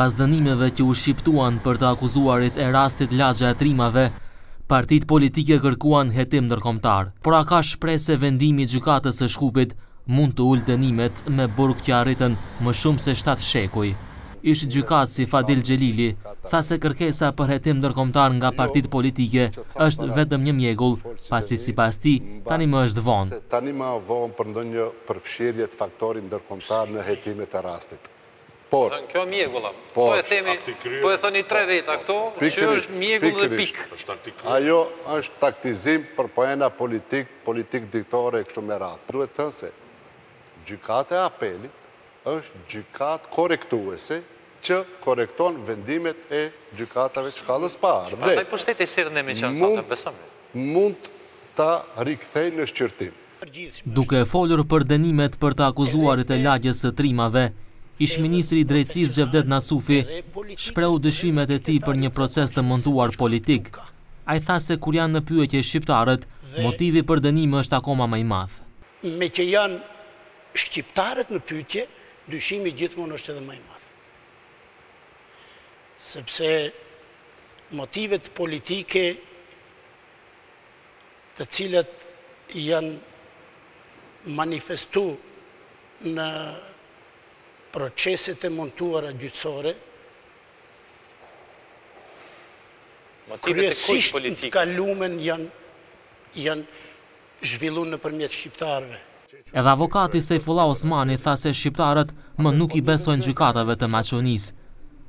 Pas dënimeve që u shqiptuan për të akuzuarit e rastit Lagja e Trimave, partitë politike kërkuan hetim ndërkombëtar. Por a ka shpresë se vendimi i Gjykatës së Shkupit mund të ulë dënimet me burg që arritin më shumë se shtatë shekuj? Ish-gjykatësi Fadil Xhelili tha se kërkesa për hetim ndërkombëtar nga partitë politike është vetëm një mjegull, pasi sipas tij tanimë është vonë. përfshirje të faktorit ndërkombëtar në hetimet e rastit. Por. Por kjo mjegull a? Po e themi, po e thoni tre veta këtu, që është mjegull dhe pikë. Pikërisht. Ajo është taktizim për poena politik, politikë ditore e kështu me radhë. Duhet thënë se Gjykata e Apelit është gjykatë korrektuese që korrekton vendimet e gjykatave të shkallës së parë. Dhe. Prandaj pushteti sirrë ne me qenë sa të besojmë ne. Mund ta rikthejë në shqyrtim. Duke folur për dënimet për të akuzuarit e lagjes së trimave, ish-ministri i Drejtësisë Xhevdet Nasufi shprehu dyshimet e tij për një proces të montuar politik. Ai tha se kur janë në pyetje shqiptarët, motivi për dënime është akoma më i madh. Me që janë shqiptarët në pyetje, dyshimi gjithmonë është edhe më i madh. Sepse motivet politike të cilat janë manifestu në proceset e montuara gjyqësore, kryesisht në të kalumen janë zhvillu nëpërmjet shqiptarëve. Edhe avokati Sejfullah Osmani tha se shqiptarët më nuk i besojnë gjykatave të Maqedonisë.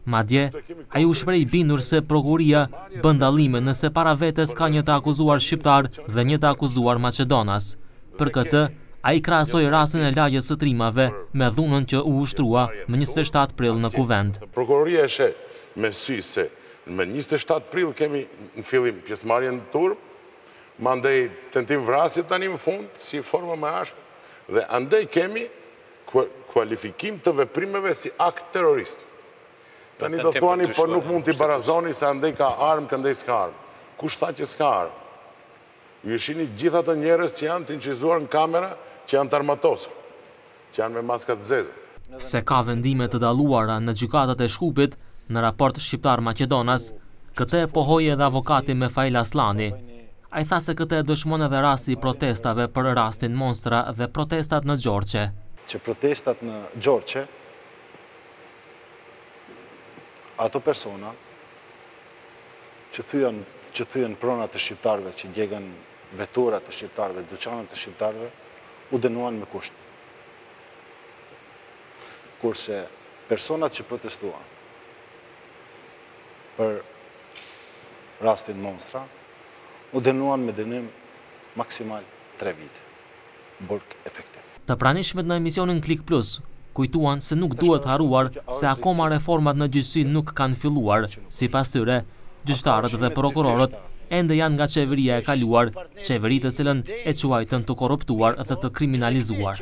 Madje, ai u shpreh i bindur se prokuria bën dallime nëse para vetes ka një të akuzuar shqiptar dhe një të akuzuar maqedonas. Për këtë, ai krahasoi rastin e lagjes së trimave me dhunën që u ushtrua më njëzet e shtatë prill në Kuvend. Prokuroria e sheh me sy se më njëzet e shtatë prill kemi në fillim pjesëmarrje në turmë, Mandej tentim vrasje tani në fund si forma më e ashpër dhe andej kemi kualifikim të veprimeve si akt terrorist. Tani do thuani po nuk mund t'i barazoni se andej ka armë këndej s'ka armë. Kush tha që s'ka armë? Ju shihni gjithë ato njerëz që janë të inçizuar në kamera që janë t'armatosur. Që janë me maska të zeza. Se ka vendime të dalluara në gjykatat e Shkupit në raport shqiptar-maqedonas. Këtë e pohoi edhe avokati Mefail Asllani. Ai tha se këtë e dëshmon edhe rasti i protestave për rastin Monstra dhe protestat në Gjorçe. Që protestat në Gjorçe, ato persona që thyen që thyen pronat e shqiptarëve që djegën veturat e shqiptarëve, dyqanet e shqiptarëve u dënuan me kusht. Kurse personat që protestuan për rastin Monstra u dënuan me dënim maksimal 3 vite. burg efektiv. Të pranishmit në emisionin Klik Plus kujtuan se nuk duhet harruar se akoma reformat në gjyqësi nuk kanë filluar. Sipas tyre, gjyqtarët dhe prokurorët ende janë nga qeveria e kaluar, qeveri të cilën e quajtën të korruptuar dhe të kriminalizuar.